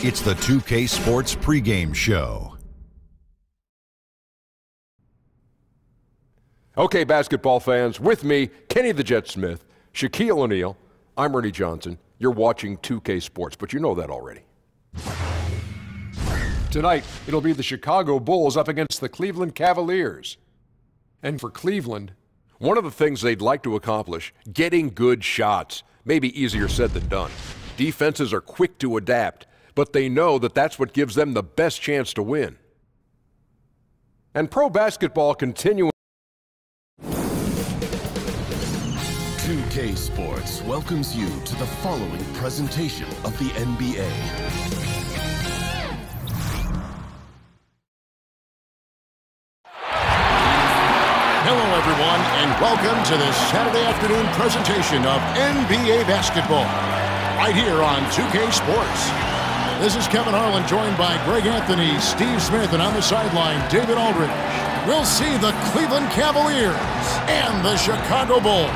It's the 2K Sports pregame show. Okay, basketball fans, with me, Kenny the Jet Smith, Shaquille O'Neal. I'm Ernie Johnson. You're watching 2K Sports, but you know that already. Tonight, it'll be the Chicago Bulls up against the Cleveland Cavaliers. And for Cleveland, one of the things they'd like to accomplish, getting good shots, maybe easier said than done. Defenses are quick to adapt, but they know that that's what gives them the best chance to win. And pro basketball continuing 2K Sports welcomes you to the following presentation of the NBA. Hello, everyone, and welcome to this Saturday afternoon presentation of NBA basketball, right here on 2K Sports. This is Kevin Harlan, joined by Greg Anthony, Steve Smith, and on the sideline, David Aldridge. We'll see the Cleveland Cavaliers and the Chicago Bulls.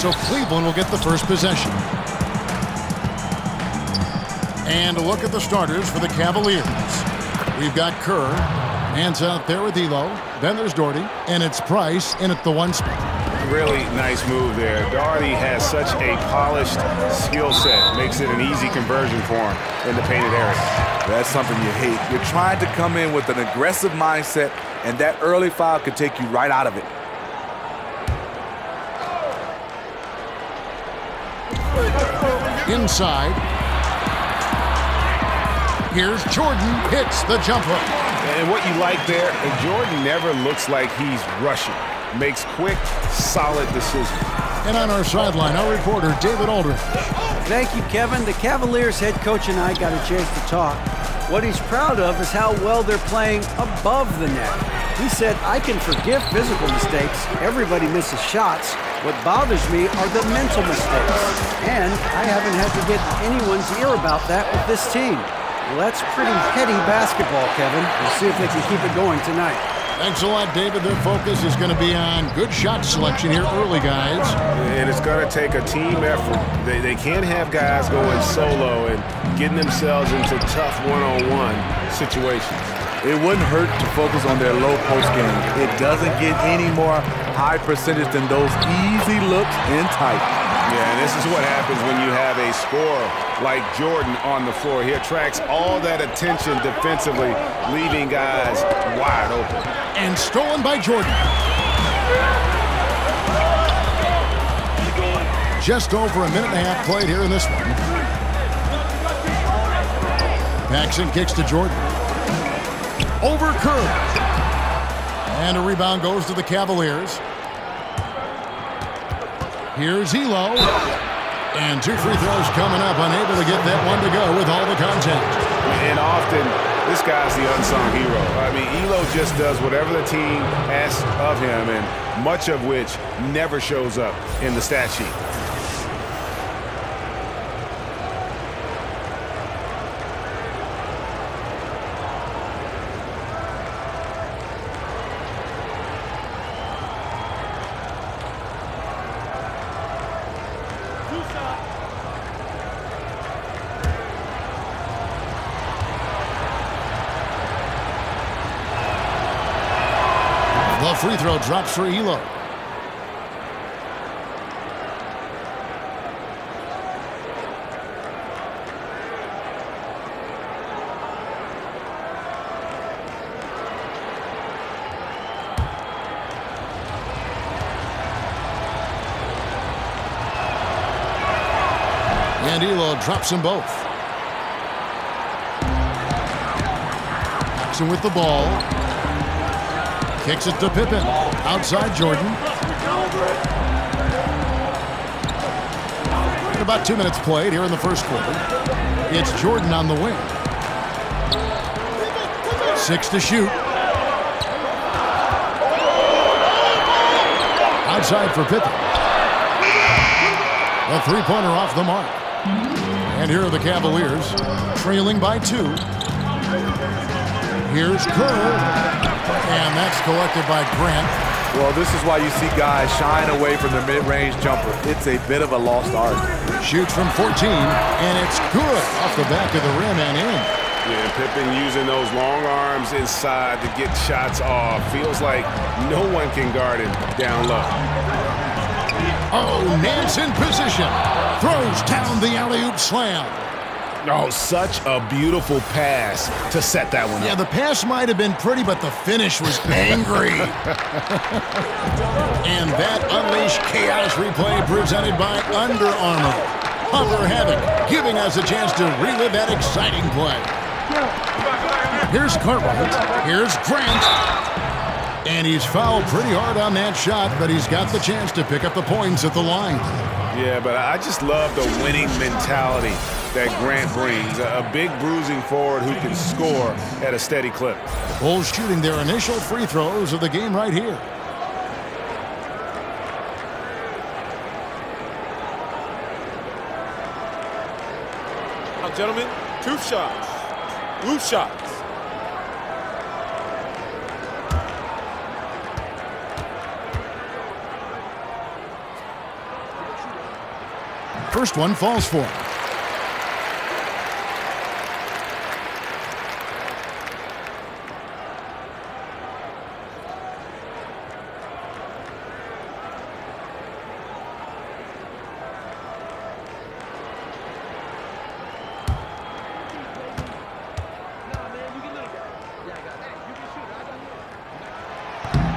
So Cleveland will get the first possession. And a look at the starters for the Cavaliers. We've got Kerr. Nance out there with Ehlo. Then there's Daugherty. And it's Price in at the one spot. Really nice move there. Daugherty has such a polished skill set. Makes it an easy conversion for him in the painted area. That's something you hate. You're trying to come in with an aggressive mindset, and that early foul could take you right out of it. Inside. Here's Jordan. Hits the jumper. And what you like there, and Jordan never looks like he's rushing. Makes quick, solid decisions. And on our sideline, our reporter, David Aldridge. Thank you, Kevin. The Cavaliers head coach and I got a chance to talk. What he's proud of is how well they're playing above the net. He said, I can forgive physical mistakes. Everybody misses shots. What bothers me are the mental mistakes. And I haven't had to get anyone's ear about that with this team. Well, that's pretty heady basketball, Kevin. We'll see if they can keep it going tonight. Thanks a lot, David. Their focus is going to be on good shot selection here early, guys. And it's going to take a team effort. They, they can't have guys going solo and getting themselves into tough one-on-one situations. It wouldn't hurt to focus on their low post game. It doesn't get any more high percentage than those easy looks in tight. Yeah, and this is what happens when you have a scorer like Jordan on the floor. He attracts all that attention defensively, leaving guys wide open. And stolen by Jordan. Just over a minute and a half played here in this one. Paxson kicks to Jordan. Over Kerr. And a rebound goes to the Cavaliers. Here's Ehlo. And two free throws coming up, unable to get that one to go with all the contact. And often, this guy's the unsung hero. I mean, Ehlo just does whatever the team asks of him, and much of which never shows up in the stat sheet. The free throw drops for Ehlo. And Ehlo drops them both. Jackson with the ball. Kicks it to Pippen. Outside Jordan. About two minutes played here in the first quarter. It's Jordan on the wing. Six to shoot. Outside for Pippen. A three-pointer off the mark. And here are the Cavaliers, trailing by two. Here's Kerr, and that's collected by Grant. Well, this is why you see guys shying away from their mid-range jumper. It's a bit of a lost art. Shoots from 14, and it's good off the back of the rim and in. Yeah, Pippen using those long arms inside to get shots off. Feels like no one can guard him down low. Oh, Nance in position. Throws down the alley-oop slam. Oh, such a beautiful pass to set that one Yeah, up. the pass might have been pretty, but the finish was angry. and that unleashed chaos replay presented by Under Armour. Humber Havoc, giving us a chance to relive that exciting play. Here's Cartwright. Here's Grant. And he's fouled pretty hard on that shot, but he's got the chance to pick up the points at the line. Yeah, but I just love the winning mentality that Grant brings. A a big bruising forward who can score at a steady clip. Bulls shooting their initial free throws of the game right here. Now, gentlemen, two shots. Blue shots. First one falls for him.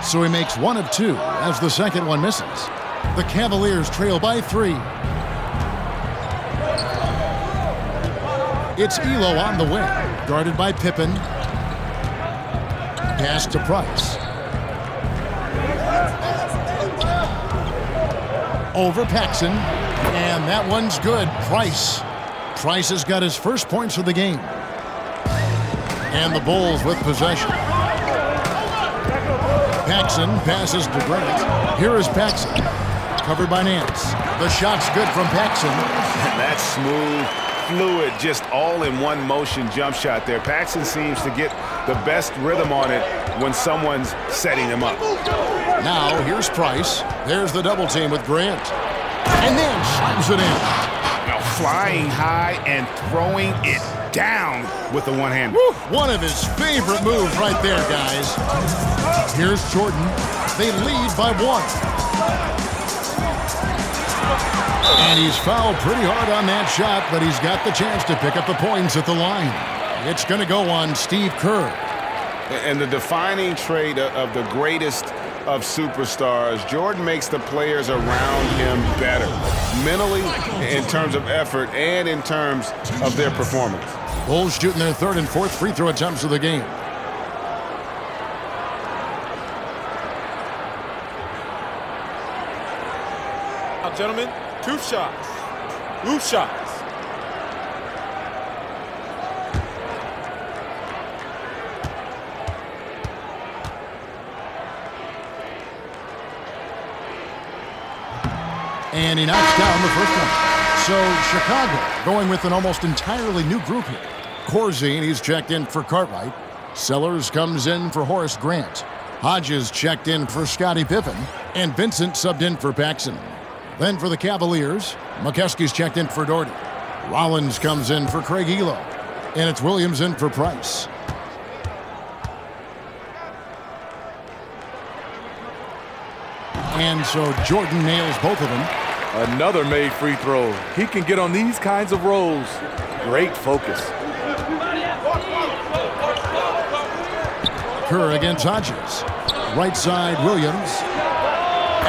So he makes one of two as the second one misses. The Cavaliers trail by three. It's Ehlo on the wing, guarded by Pippen. Pass to Price. Over Paxson, and that one's good. Price. Price has got his first points of the game. And the Bulls with possession. Paxson passes to Grant. Here is Paxson, covered by Nance. The shot's good from Paxson. and That smooth, fluid, just all in one motion jump shot there. Paxson seems to get the best rhythm on it when someone's setting him up. Now, here's Price. There's the double team with Grant. And then slams it in. Now flying high and throwing it down with the one hand. One of his favorite moves right there, guys. Here's Jordan. They lead by one. And he's fouled pretty hard on that shot, but he's got the chance to pick up the points at the line. It's going to go on Steve Kerr. And the defining trait of- of the greatest of superstars, Jordan makes the players around him better, mentally, in terms of effort, and in terms of their performance. Bulls shooting their third and fourth free throw attempts of the game. Now, gentlemen, two shots. Blue shots. And he knocks down the first one. So Chicago going with an almost entirely new group here. Corzine, he's checked in for Cartwright. Sellers comes in for Horace Grant. Hodges checked in for Scottie Pippen. And Vincent subbed in for Paxson. Then for the Cavaliers, Mokeski's checked in for Daugherty. Rollins comes in for Craig Ehlo. And it's Williams in for Price. And so Jordan nails both of them. Another made free throw. He can get on these kinds of rolls. Great focus. Kerr against Hodges. Right side, Williams.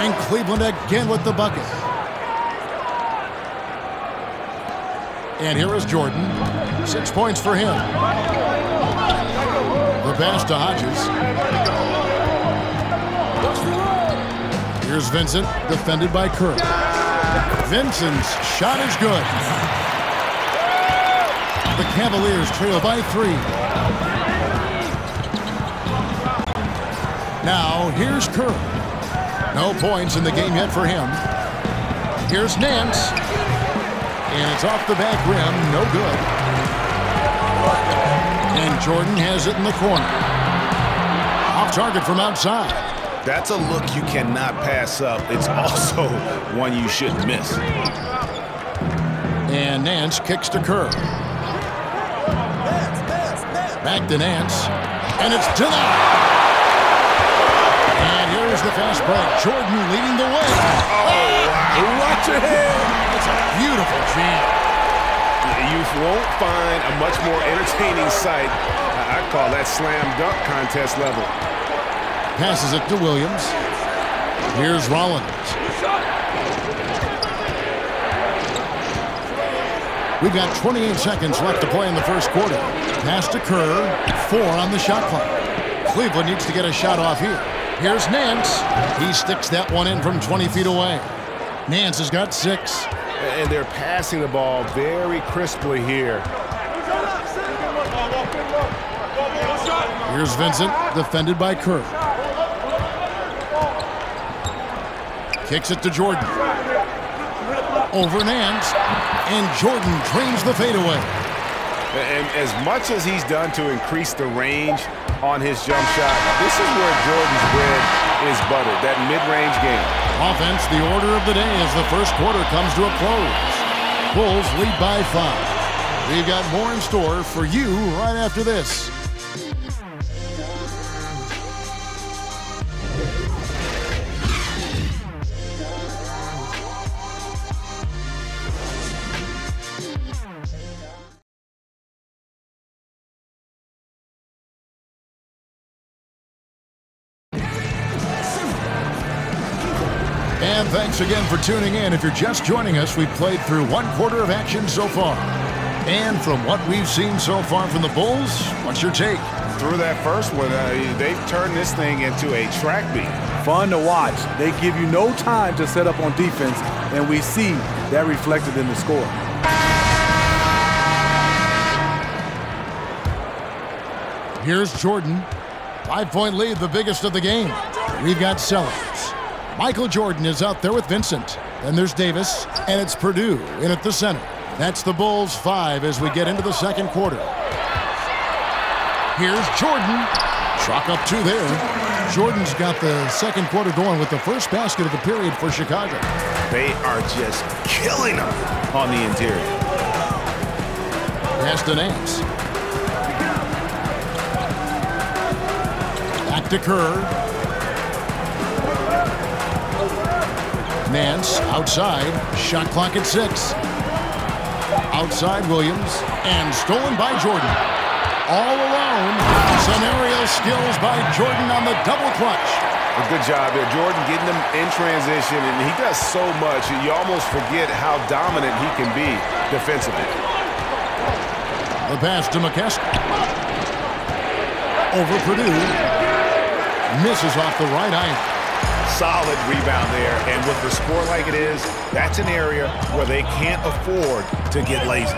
And Cleveland again with the bucket. And here is Jordan. Six points for him. The pass to Hodges. Here's Vincent, defended by Kerr. Vincent's shot is good. The Cavaliers trail by three. Now, here's Kerr. No points in the game yet for him. Here's Nance. And it's off the back rim. No good. And Jordan has it in the corner. Off target from outside. That's a look you cannot pass up. It's also one you shouldn't miss. And Nance kicks to Kerr. Back to Nance. And it's denied. And here's the fast break. Jordan leading the way. Oh, Watch your head. It's a beautiful jam. You won't find a much more entertaining sight. I I call that slam dunk contest level. Passes it to Williams. Here's Rollins. We've got 28 seconds left to play in the first quarter. Pass to Kerr. Four on the shot clock. Cleveland needs to get a shot off here. Here's Nance. He sticks that one in from 20 feet away. Nance has got six. And they're passing the ball very crisply here. Here's Vincent, defended by Kerr. Kicks it to Jordan. Over Nance. And Jordan drains the fadeaway. And as much as he's done to increase the range on his jump shot, this is where Jordan's bread is buttered, that mid-range game. Offense, the order of the day as the first quarter comes to a close. Bulls lead by five. We've got more in store for you right after this. Tuning in. If you're just joining us, we've played through one quarter of action so far. And from what we've seen so far from the Bulls, what's your take? Through that first one, uh, they've turned this thing into a track beat. Fun to watch. They give you no time to set up on defense, and we see that reflected in the score. Here's Jordan. Five-point lead, the biggest of the game. We've got Sellers. Michael Jordan is out there with Vincent. Then there's Davis, and it's Perdue in at the center. That's the Bulls' five as we get into the second quarter. Here's Jordan. Chalk up two there. Jordan's got the second quarter going with the first basket of the period for Chicago. They are just killing them on the interior. Pass to Nance. Back to Kerr. Nance outside. Shot clock at six. Outside Williams. And stolen by Jordan. All alone. Scenario skills by Jordan on the double clutch. A good job there. Jordan getting them in transition, and he does so much. You almost forget how dominant he can be defensively. The pass to Mokeski. Over Perdue. Misses off the right iron. Solid rebound there, and with the score like it is, that's an area where they can't afford to get lazy.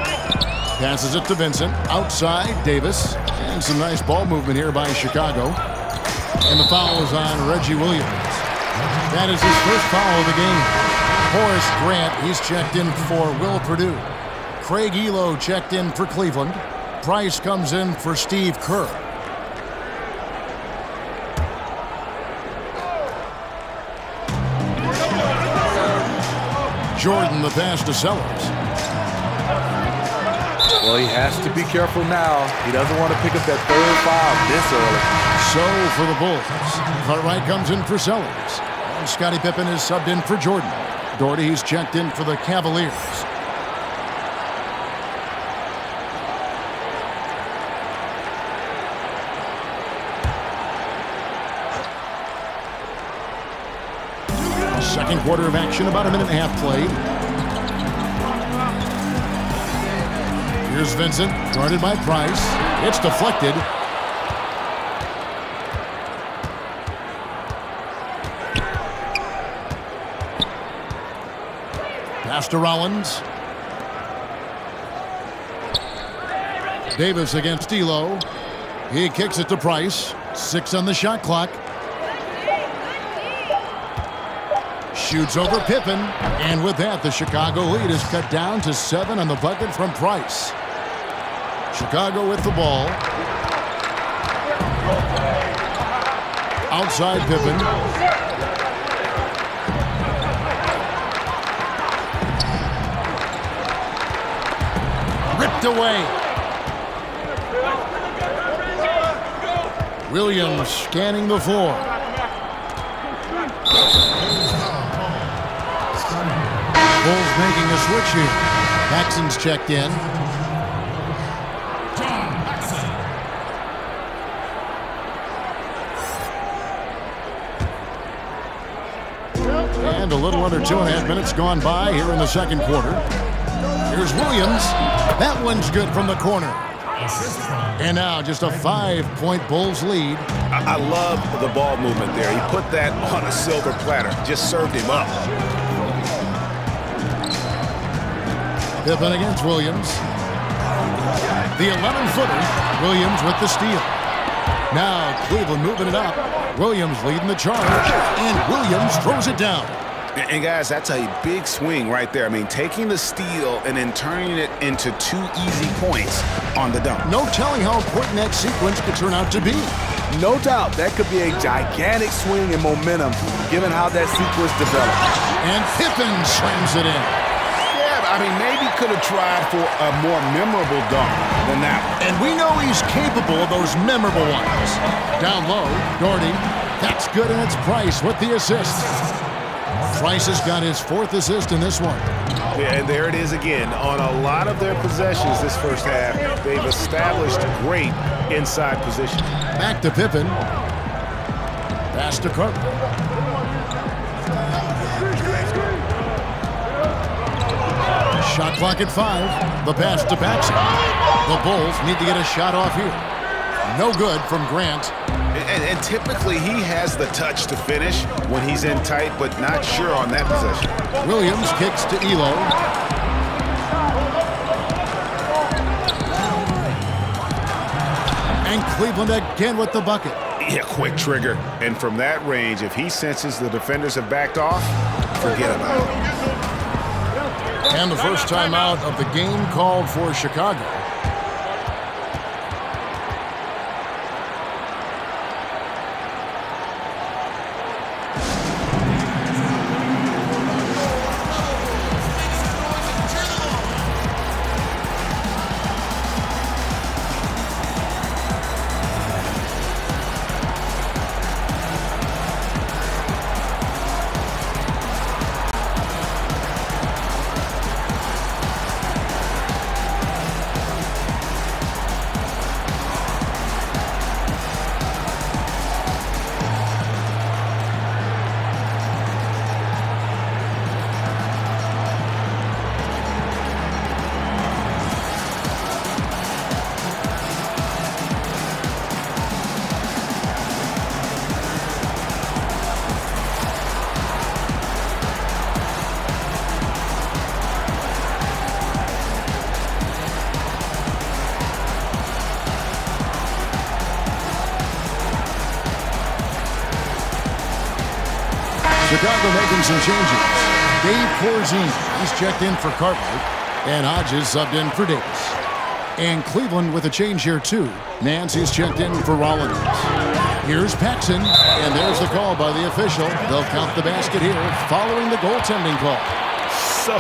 Passes it to Vincent. Outside, Davis. And some nice ball movement here by Chicago. And the foul is on Reggie Williams. That is his first foul of the game. Horace Grant, he's checked in for Will Perdue. Craig Ehlo checked in for Cleveland. Price comes in for Steve Kerr. Jordan, the pass to Sellers. Well, he has to be careful now. He doesn't want to pick up that third foul this early. So for the Bulls, Cartwright comes in for Sellers. Scottie Pippen is subbed in for Jordan. Daugherty, he's checked in for the Cavaliers. Quarter of action, about a minute and a half played. Here's Vincent, guarded by Price. It's deflected. Pass to Rollins. Davis against Ehlo. He kicks it to Price. Six on the shot clock. Shoots over Pippen. And with that, the Chicago lead is cut down to seven on the bucket from Price. Chicago with the ball. Outside Pippen. Ripped away. Williams scanning the floor. Bulls making a switch here. Paxson's checked in. john And a little under two and a half minutes gone by here in the second quarter. Here's Williams. That one's good from the corner. And now just a five-point Bulls lead. I, I love the ball movement there. He put that on a silver platter. Just served him up. Pippen against Williams. The 11-footer. Williams with the steal. Now Cleveland moving it up. Williams leading the charge. And Williams throws it down. And, and guys, that's a big swing right there. I mean, taking the steal and then turning it into two easy points on the dunk. No telling how important that sequence could turn out to be. No doubt that could be a gigantic swing in momentum given how that sequence developed. And Pippen slams it in. Yeah, I mean, maybe could have tried for a more memorable dunk than that. And we know he's capable of those memorable ones. Down low, Daugherty. That's good, and it's Price with the assist. Price has got his fourth assist in this one. Yeah, and there it is again. On a lot of their possessions this first half, they've established great inside position. Back to Pippen. Pass to Cook. Shot clock at five. The pass to Paxson. The Bulls need to get a shot off here. No good from Grant. And, and typically he has the touch to finish when he's in tight, but not sure on that possession. Williams kicks to Ehlo. And Cleveland again with the bucket. Yeah, quick trigger. And from that range, if he senses the defenders have backed off, forget about it. And the first time out of the game called for Chicago. Chicago making some changes. Dave Corzine, he's checked in for Cartwright, and Hodges subbed in for Davis. And Cleveland with a change here, too. Nance's checked in for Rollins. Here's Paxson, and there's the call by the official. They'll count the basket here following the goaltending call. So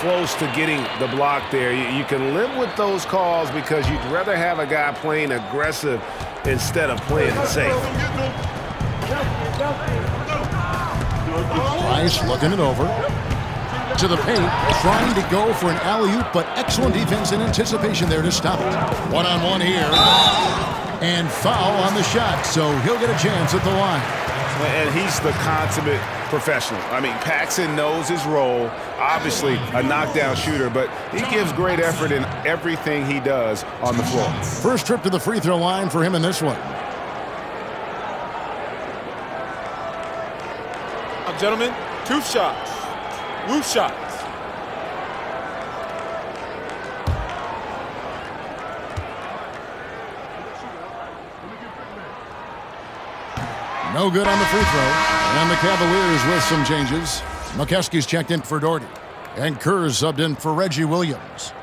close to getting the block there. You, you can live with those calls because you'd rather have a guy playing aggressive instead of playing safe. Price looking it over. To the paint, trying to go for an alley-oop, but excellent defense and anticipation there to stop it. One-on-one here. And foul on the shot, so he'll get a chance at the line. And he's the consummate professional. I mean, Paxson knows his role. Obviously, a knockdown shooter, but he gives great effort in everything he does on the floor. First trip to the free throw line for him in this one. Gentlemen, two shots. Loose shots. No good on the free throw. And the Cavaliers with some changes. Mokeski's checked in for Daugherty. And Kerr's subbed in for Reggie Williams.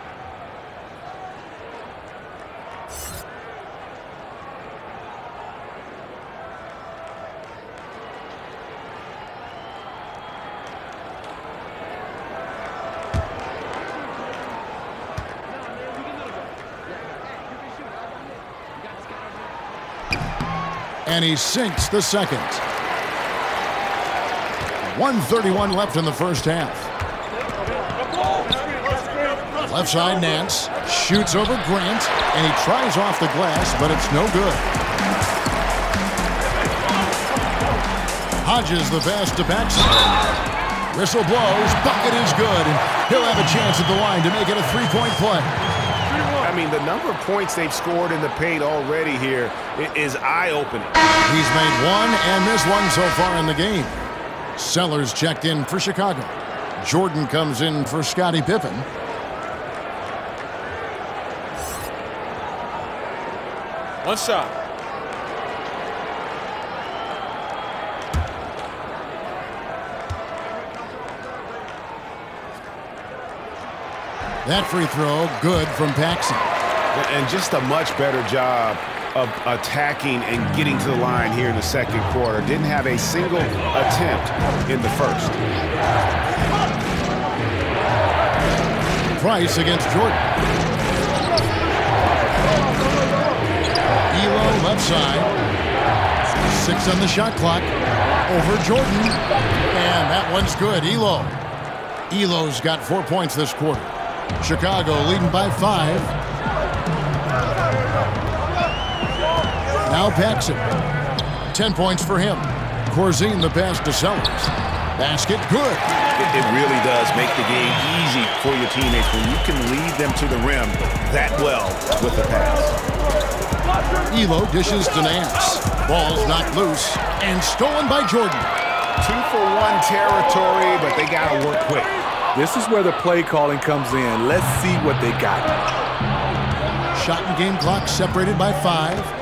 And he sinks the second. 131 left in the first half. Left side, Nance shoots over Grant, and he tries off the glass, but it's no good. Hodges the pass to Paxson. Whistle blows, bucket is good, he'll have a chance at the line to make it a three-point play. I mean, the number of points they've scored in the paint already here is eye-opening. He's made one and missed one so far in the game. Sellers checked in for Chicago. Jordan comes in for Scottie Pippen. One shot. That free throw, good from Paxson. And just a much better job of attacking and getting to the line here in the second quarter. Didn't have a single attempt in the first. Price against Jordan. Ehlo left side. Six on the shot clock. Over Jordan. And that one's good. Ehlo. Ehlo's got four points this quarter. Chicago leading by five. Now Paxson. Ten points for him. Corzine the pass to Sellers. Basket good. It, it really does make the game easy for your teammates when you can lead them to the rim that well with the pass. Ehlo dishes to Nance. Ball's knocked loose and stolen by Jordan. Two for one territory, but they got to work quick. This is where the play calling comes in. Let's see what they got. Shot and game clock separated by five.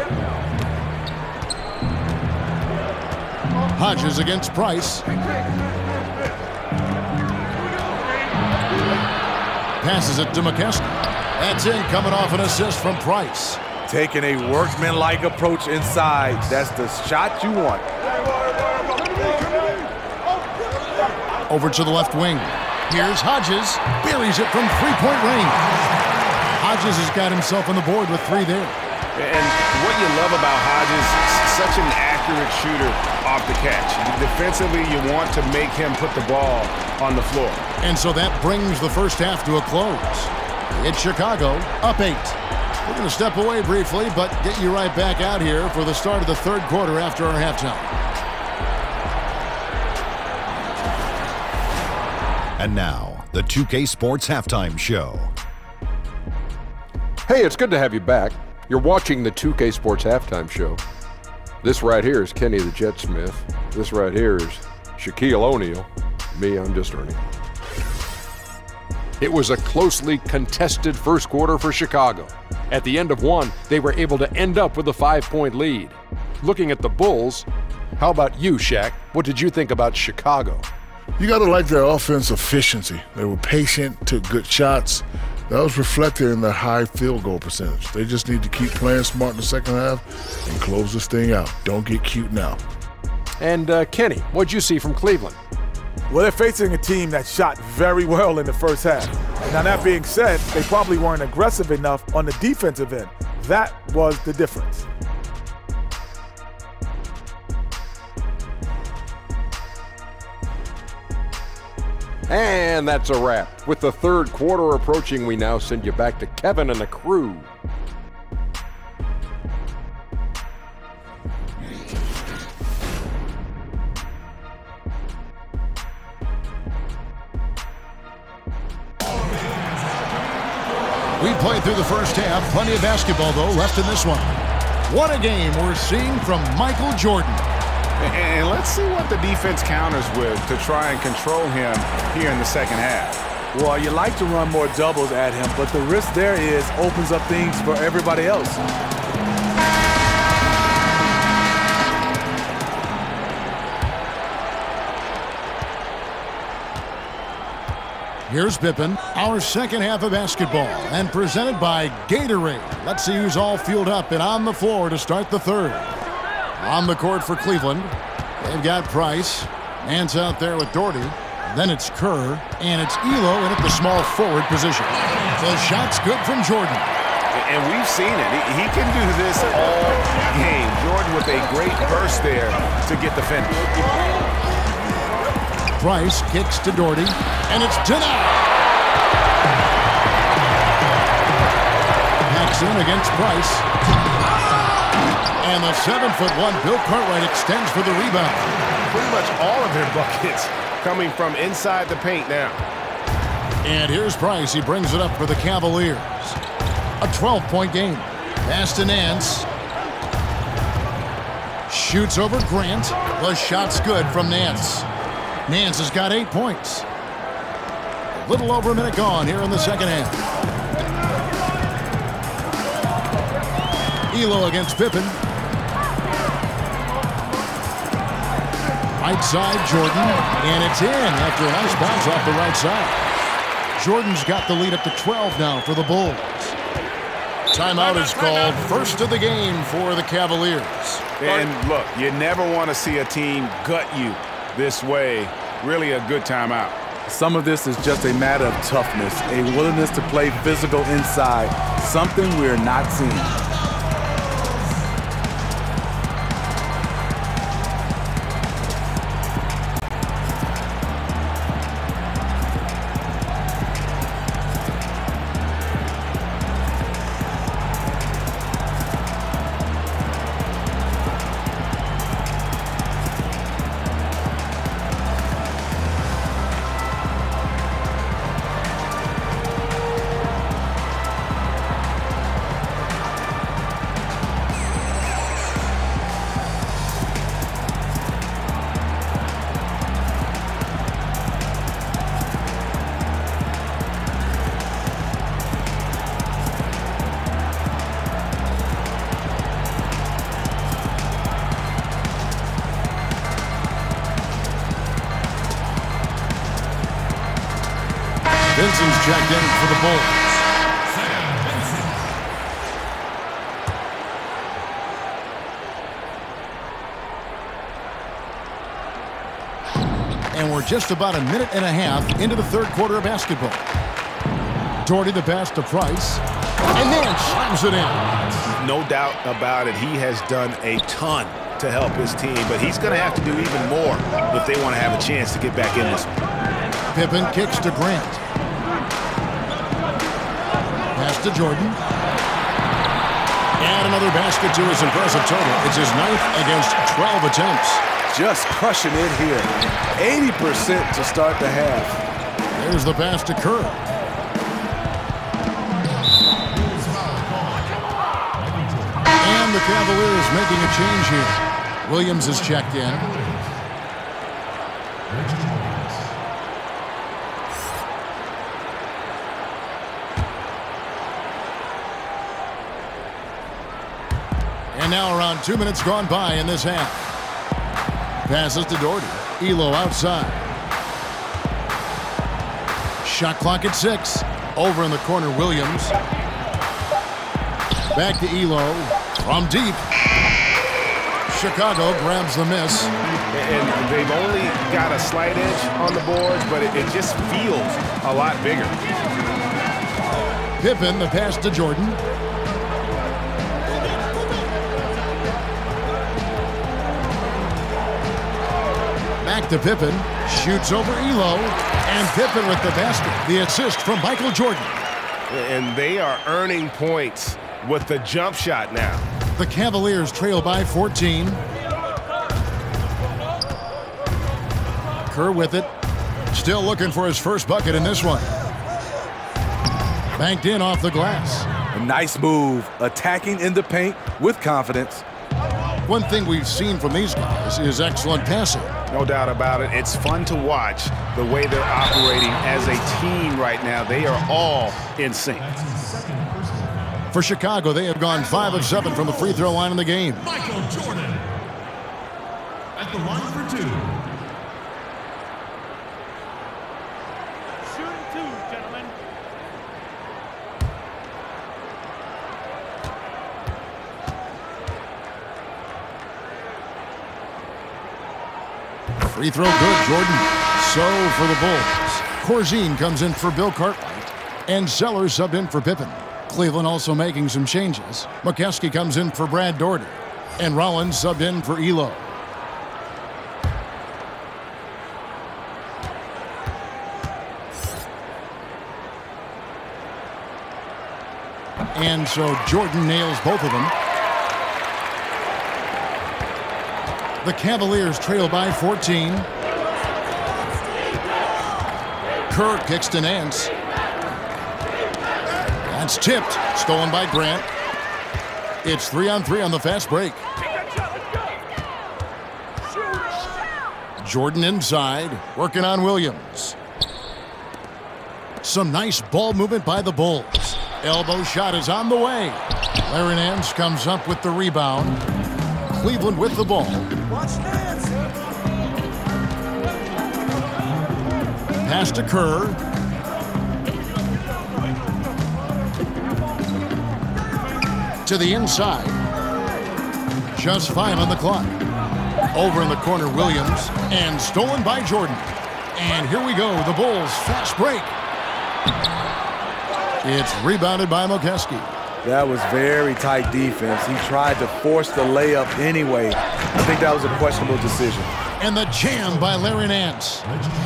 Hodges against Price. Passes it to Mokeski. That's in, coming off an assist from Price. Taking a workmanlike approach inside. That's the shot you want. Over to the left wing. Here's Hodges. Buries it from three-point range. Hodges has got himself on the board with three there. And what you love about Hodges, such an accurate shooter off the catch. Defensively, you want to make him put the ball on the floor. And so that brings the first half to a close. It's Chicago, up eight. We're going to step away briefly, but get you right back out here for the start of the third quarter after our halftime. And now, the 2K Sports Halftime Show. Hey, it's good to have you back. You're watching the 2K Sports Halftime Show. This right here is Kenny the Jet Smith. This right here is Shaquille O'Neal. Me, I'm just Ernie. It was a closely contested first quarter for Chicago. At the end of one, they were able to end up with a five point lead. Looking at the Bulls, how about you, Shaq? What did you think about Chicago? You got to like their offense efficiency. They were patient, took good shots. That was reflected in their high field goal percentage. They just need to keep playing smart in the second half and close this thing out. Don't get cute now. And uh, Kenny, what'd you see from Cleveland? Well, they're facing a team that shot very well in the first half. Now, that being said, they probably weren't aggressive enough on the defensive end. That was the difference. And that's a wrap. With the third quarter approaching, we now send you back to Kevin and the crew. We played through the first half. Plenty of basketball, though, left in this one. What a game we're seeing from Michael Jordan. And let's see what the defense counters with to try and control him here in the second half. Well, you like to run more doubles at him, but the risk there is opens up things for everybody else. Here's Pippen, our second half of basketball, and presented by Gatorade. Let's see who's all fueled up and on the floor to start the third. On the court for Cleveland, they've got Price. Nance out there with Daugherty. Then it's Kerr, and it's Ehlo in at the small forward position. The shot's good from Jordan. And we've seen it. He, can do this all game. Jordan with a great burst there to get the finish. Price kicks to Daugherty, and it's denied. Paxson against Price. And the seven-foot-one Bill Cartwright extends for the rebound. Pretty much all of their buckets coming from inside the paint now. And here's Price. He brings it up for the Cavaliers. A 12-point game. Pass to Nance. Shoots over Grant. The shot's good from Nance. Nance has got eight points. A little over a minute gone here in the second half. Ehlo against Pippen. Right side, Jordan. And it's in after a nice bounce off the right side. Jordan's got the lead up to 12 now for the Bulls. Timeout is called first of the game for the Cavaliers. And look, you never want to see a team gut you this way. Really a good timeout. Some of this is just a matter of toughness, a willingness to play physical inside, something we're not seeing. Vincent's checked in for the Bulls. And we're just about a minute and a half into the third quarter of basketball. Daugherty the pass to Price. And then slams it in. No doubt about it. He has done a ton to help his team, but he's going to have to do even more if they want to have a chance to get back in this one. Pippen kicks to Grant. To Jordan. And another basket to his impressive total. It's his ninth against 12 attempts. Just crushing it here. 80% to start the half. There's the pass to Kerr. And the Cavaliers making a change here. Williams is checked in. And now around two minutes gone by in this half. Passes to Daugherty. Ehlo outside. Shot clock at six. Over in the corner, Williams. Back to Ehlo. From deep. Chicago grabs the miss. And they've only got a slight edge on the boards, but it, it just feels a lot bigger. Pippen, the pass to Jordan. Back to Pippen. Shoots over Ehlo. And Pippen with the basket. The assist from Michael Jordan. And they are earning points with the jump shot now. The Cavaliers trail by 14. Kerr with it. Still looking for his first bucket in this one. Banked in off the glass. A nice move, attacking in the paint with confidence. One thing we've seen from these guys is excellent passing. No doubt about it. It's fun to watch the way they're operating as a team right now. They are all in sync. For Chicago, they have gone 5 of 7 from the free throw line in the game. Michael Jordan at the line for two. Shooting two. Free throw good, Jordan. So for the Bulls. Corzine comes in for Bill Cartwright. And Zeller subbed in for Pippen. Cleveland also making some changes. Mokeski comes in for Brad Daugherty. And Rollins subbed in for Ehlo. And so Jordan nails both of them. The Cavaliers trail by 14. Kerr kicks to Nance. That's tipped. Stolen by Grant. It's three on three on the fast break. Jordan inside, working on Williams. Some nice ball movement by the Bulls. Elbow shot is on the way. Larry Nance comes up with the rebound. Cleveland with the ball. Pass to Kerr. To the inside. Just five on the clock. Over in the corner, Williams. And stolen by Jordan. And here we go, the Bulls fast break. It's rebounded by Mokeski. That was very tight defense. He tried to force the layup anyway. I think that was a questionable decision. And the jam by Larry Nance.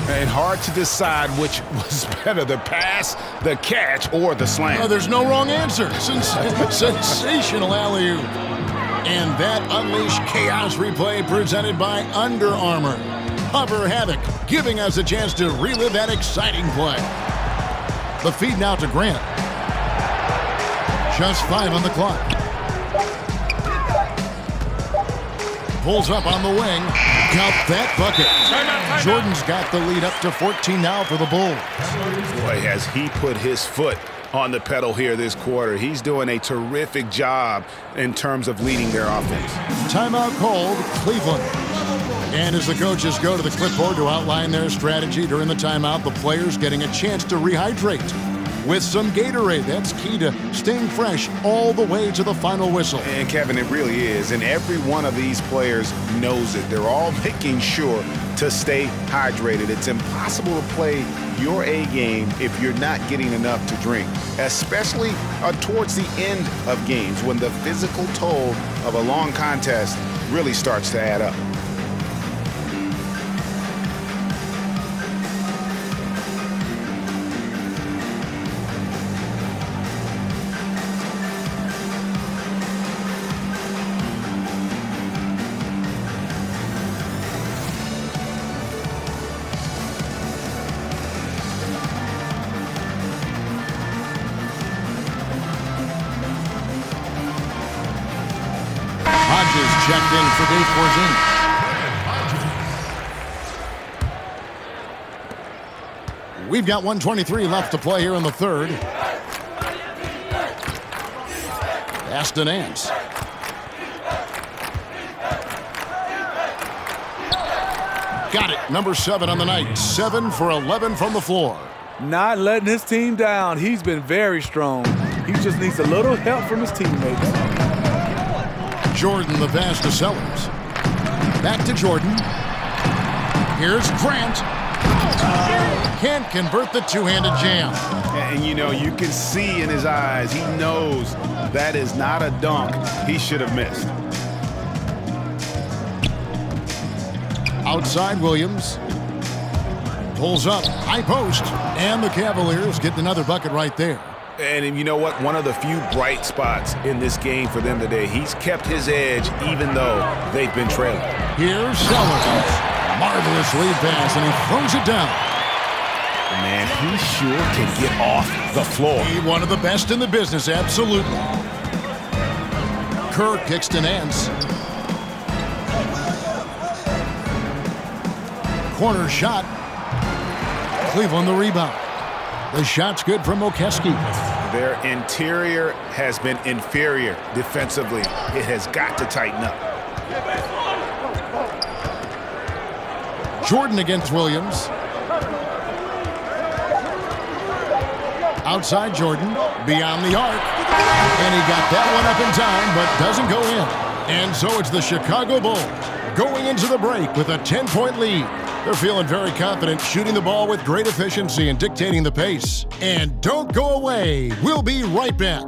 And hard to decide which was better, the pass, the catch, or the slam. Oh, there's no wrong answer. Sens sensational alley-oop. And that unleashed chaos replay presented by Under Armour. Hover Havoc, giving us a chance to relive that exciting play. The feed now to Grant. Just five on the clock. Pulls up on the wing. Count that bucket. Jordan's got the lead up to 14 now for the Bulls. Boy, has he put his foot on the pedal here this quarter. He's doing a terrific job in terms of leading their offense. Timeout called, Cleveland. And as the coaches go to the clipboard to outline their strategy during the timeout, the players getting a chance to rehydrate with some Gatorade. That's key to staying fresh all the way to the final whistle. And Kevin, it really is. And every one of these players knows it. They're all making sure to stay hydrated. It's impossible to play your A game if you're not getting enough to drink, especially uh, towards the end of games when the physical toll of a long contest really starts to add up. We've got 123 left to play here in the third. Aston Nance. Got it. Number seven on the night. Seven for 11 from the floor. Not letting his team down. He's been very strong. He just needs a little help from his teammates. Jordan the pass to Sellers. Back to Jordan. Here's Grant. Oh, Can't convert the two-handed jam. And you know, you can see in his eyes, he knows that is not a dunk he should have missed. Outside Williams. Pulls up, high post, and the Cavaliers get another bucket right there. And you know what? One of the few bright spots in this game for them today. He's kept his edge even though they've been trailing. Here's Sellers. Marvelous lead pass, and he throws it down. Man, he sure can get off the floor. He one of the best in the business, absolutely. Kerr kicks to Nance. Corner shot. Cleveland the rebound. The shot's good from Mokeski. Their interior has been inferior defensively. It has got to tighten up. Jordan against Williams. Outside Jordan, beyond the arc. And he got that one up in time, but doesn't go in. And so it's the Chicago Bulls going into the break with a 10-point lead. They're feeling very confident, shooting the ball with great efficiency and dictating the pace. And don't go away. We'll be right back.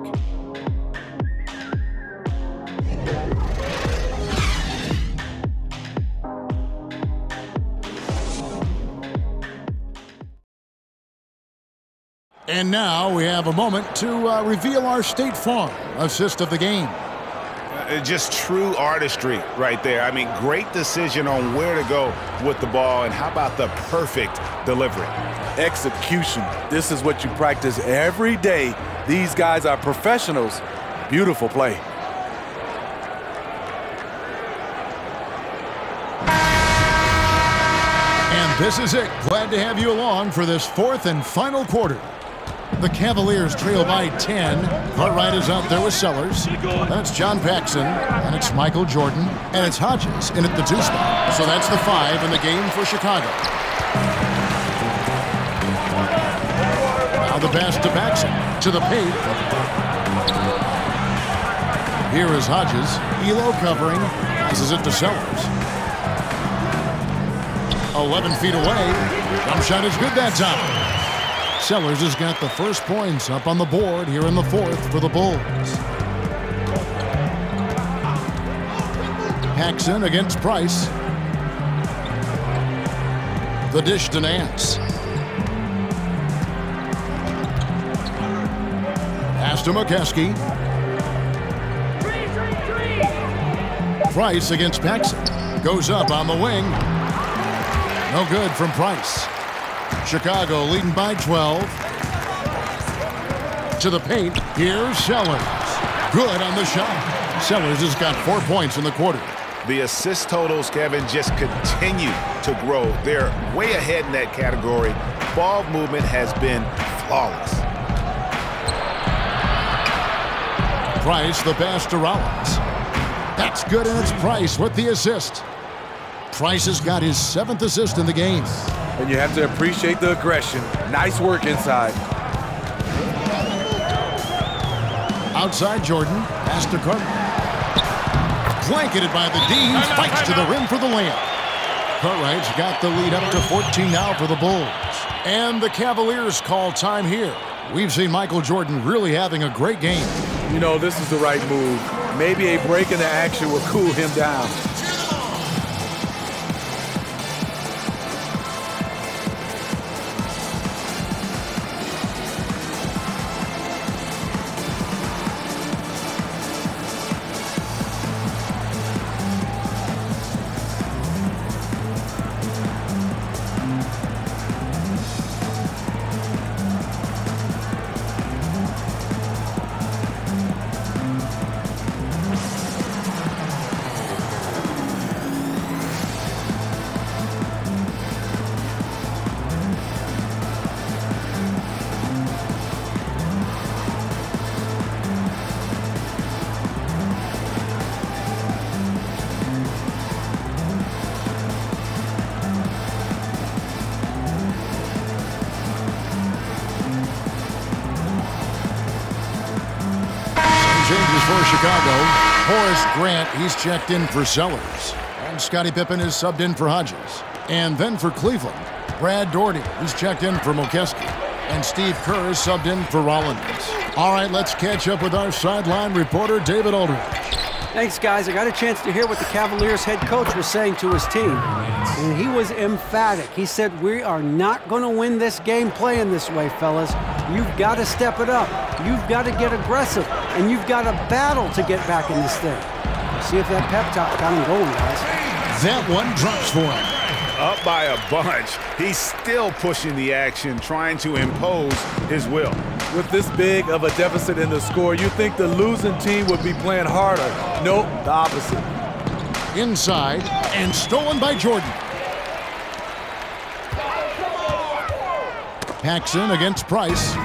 And now we have a moment to uh, reveal our State Farm assist of the game. Uh, just true artistry right there. I mean, great decision on where to go with the ball, and how about the perfect delivery? Execution. This is what you practice every day. These guys are professionals. Beautiful play. And this is it. Glad to have you along for this fourth and final quarter. The Cavaliers trail by 10. Cartwright is out there with Sellers. That's John Paxson. And it's Michael Jordan. And it's Hodges in at the two spot. So that's the five in the game for Chicago. Now the pass to Paxson. To the paint. Here is Hodges. Ehlo covering. Passes it to Sellers. 11 feet away. Jump shot is good that time. Sellers has got the first points up on the board here in the fourth for the Bulls. Paxson against Price. The dish to Nance. Pass to Mokeski. Price against Paxson. Goes up on the wing. No good from Price. Chicago leading by 12. To the paint. Here's Sellers. Good on the shot. Sellers has got four points in the quarter. The assist totals, Kevin, just continue to grow. They're way ahead in that category. Ball movement has been flawless. Price, the pass to Rollins. That's good, and it's Price with the assist. Price has got his seventh assist in the game. And you have to appreciate the aggression. Nice work inside. Outside Jordan. Pass to Carter. Blanketed by the Dean, Fights to the rim for the layup. Cartwright's got the lead up to 14 now for the Bulls. And the Cavaliers call time here. We've seen Michael Jordan really having a great game. You know, this is the right move. Maybe a break in the action will cool him down. Chicago. Horace Grant, he's checked in for Sellers. And Scottie Pippen is subbed in for Hodges. And then for Cleveland, Brad Daugherty, he's checked in for Mokeski. And Steve Kerr is subbed in for Rollins. All right, let's catch up with our sideline reporter, David Aldridge. Thanks, guys. I got a chance to hear what the Cavaliers head coach was saying to his team. And he was emphatic. He said, We are not going to win this game playing this way, fellas. You've got to step it up. You've got to get aggressive. And you've got a battle to get back in this thing. See if that pep talk got him going, guys. That one drops for him. Up by a bunch. He's still pushing the action, trying to impose his will. With this big of a deficit in the score, you think the losing team would be playing harder. Nope, the opposite. Inside and stolen by Jordan. Paxson against Price.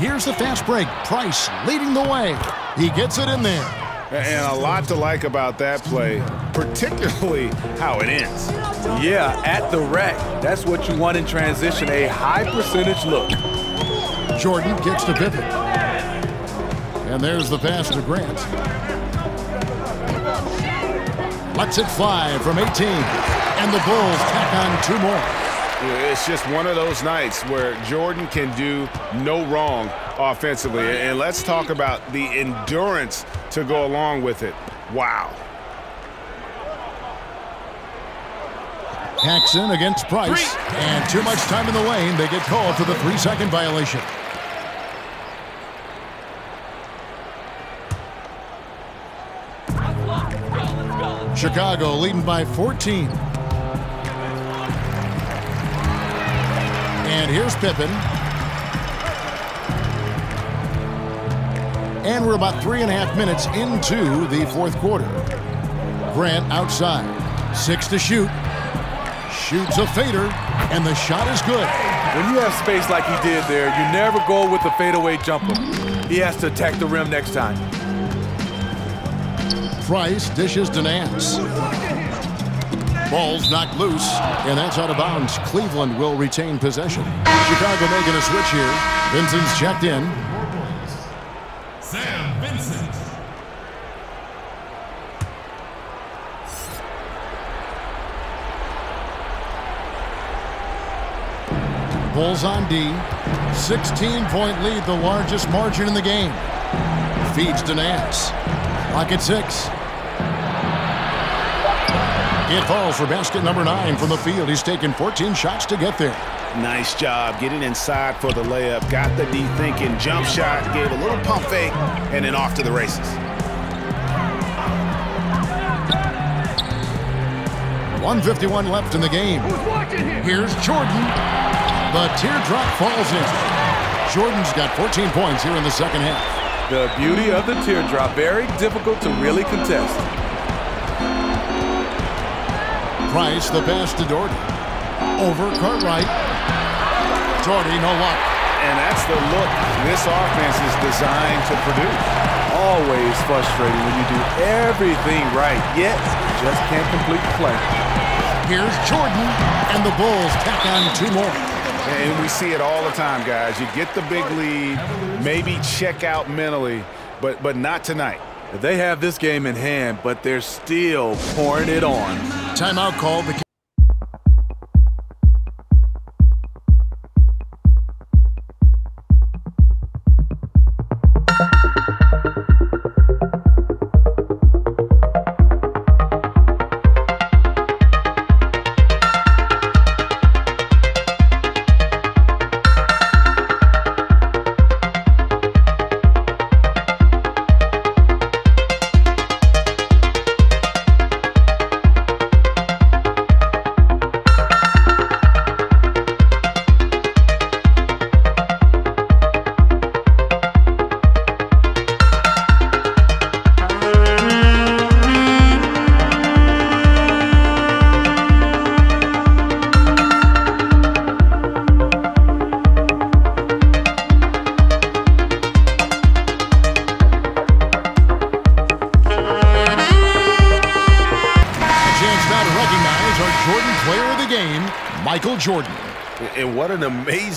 Here's the fast break. Price leading the way. He gets it in there. And a lot to like about that play, particularly how it ends. Yeah, at the rack. That's what you want in transition, a high percentage look. Jordan gets to Pippen. And there's the pass to Grant. Lets it fly from 18. And the Bulls tack on two more. It's just one of those nights where Jordan can do no wrong offensively. And let's talk about the endurance to go along with it. Wow. Paxson against Price. And too much time in the lane. They get called for the three-second violation. Chicago leading by 14. And here's Pippen. And we're about three and a half minutes into the fourth quarter. Grant outside. Six to shoot. Shoots a fader, and the shot is good. When you have space like he did there, you never go with the fadeaway jumper. He has to attack the rim next time. Price dishes to Nance. Ball's knocked loose, and that's out of bounds. Cleveland will retain possession. Chicago making a switch here. Vincent's checked in. Sam Vincent. Bulls on D. 16-point lead, the largest margin in the game. Feeds to Nance. Clock at six. It falls for basket number nine from the field. He's taken 14 shots to get there. Nice job getting inside for the layup. Got the D thinking. Jump shot. Gave a little pump fake. And then off to the races. One fifty-one left in the game. Here's Jordan. The teardrop falls in. Jordan's got 14 points here in the second half. The beauty of the teardrop, very difficult to really contest. Price, the pass to Daugherty. Over Cartwright. Daugherty, no luck. And that's the look this offense is designed to produce. Always frustrating when you do everything right, yet just can't complete the play. Here's Jordan, and the Bulls tack on two more. And we see it all the time, guys. You get the big lead, maybe check out mentally, but but not tonight. They have this game in hand, but they're still pouring it on. Timeout called.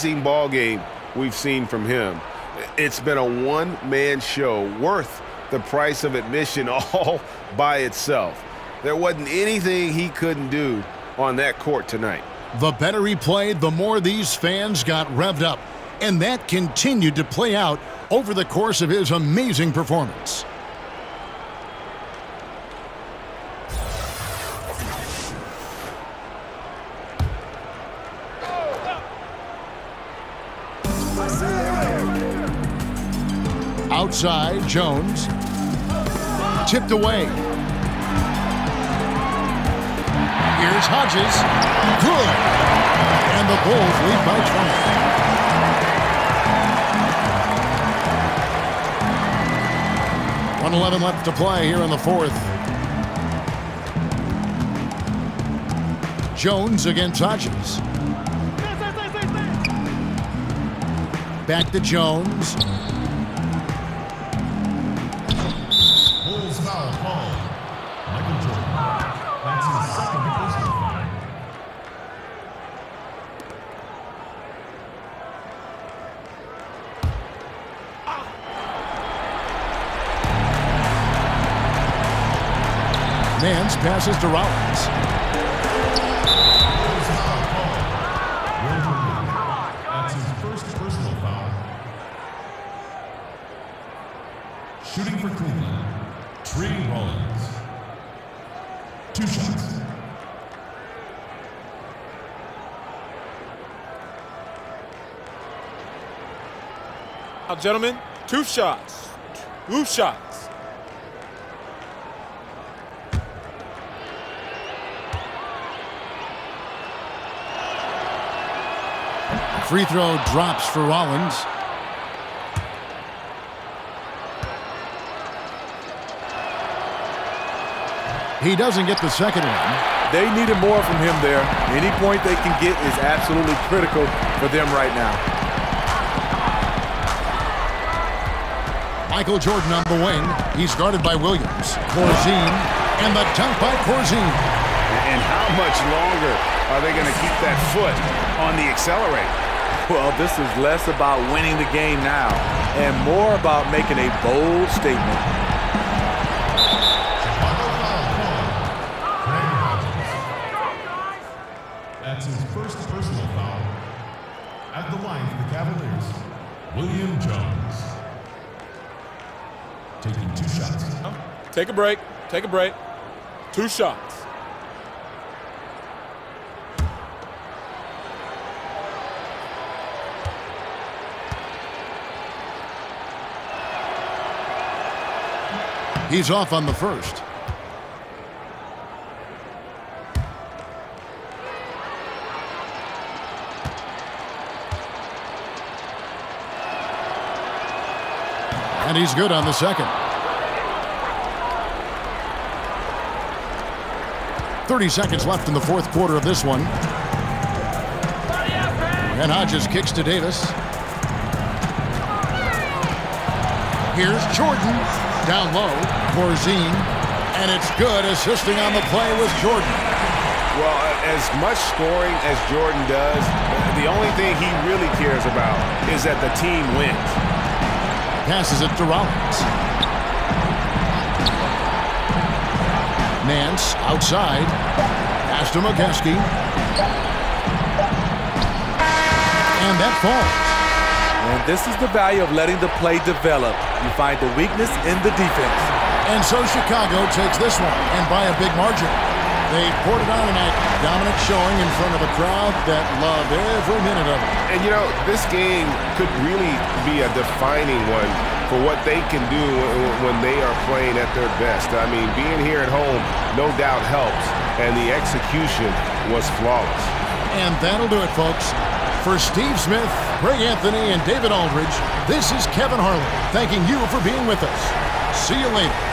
Amazing ball game we've seen from him. It's been a one-man show worth the price of admission all by itself. There wasn't anything he couldn't do on that court tonight. The better he played, the more these fans got revved up. And that continued to play out over the course of his amazing performance. Outside, Jones. Tipped away. Here's Hodges. Good. And the Bulls lead by 20. 111 left to play here in the fourth. Jones against Hodges. Back to Jones. Passes to Rollins. That's his first personal foul. Shooting for Cleveland, Tree Rollins. Two shots. Now, gentlemen, two shots. Two shots. Free throw drops for Rollins. He doesn't get the second one. They needed more from him there. Any point they can get is absolutely critical for them right now. Michael Jordan on the wing. He's guarded by Williams. Corzine. And the dunk by Corzine. And how much longer are they going to keep that foot on the accelerator? Well, this is less about winning the game now and more about making a bold statement. That's his first personal foul. At the line for the Cavaliers, William Jones. Taking two shots. Take a break. Take a break. Two shots. He's off on the first. And he's good on the second. 30 seconds left in the fourth quarter of this one. And Hodges kicks to Davis. Here's Jordan. Down low, Corzine. And it's good, assisting on the play with Jordan. Well, as much scoring as Jordan does, the only thing he really cares about is that the team wins. Passes it to Rollins. Nance outside. Pass to Mokeski. And that falls. And this is the value of letting the play develop. You find the weakness in the defense. And so Chicago takes this one, and by a big margin. They poured it on tonight. Dominant showing in front of a crowd that loved every minute of it. And you know, this game could really be a defining one for what they can do when they are playing at their best. I mean, being here at home no doubt helps, and the execution was flawless. And that'll do it, folks. For Steve Smith, Greg Anthony, and David Aldridge, this is Kevin Harlan thanking you for being with us. See you later.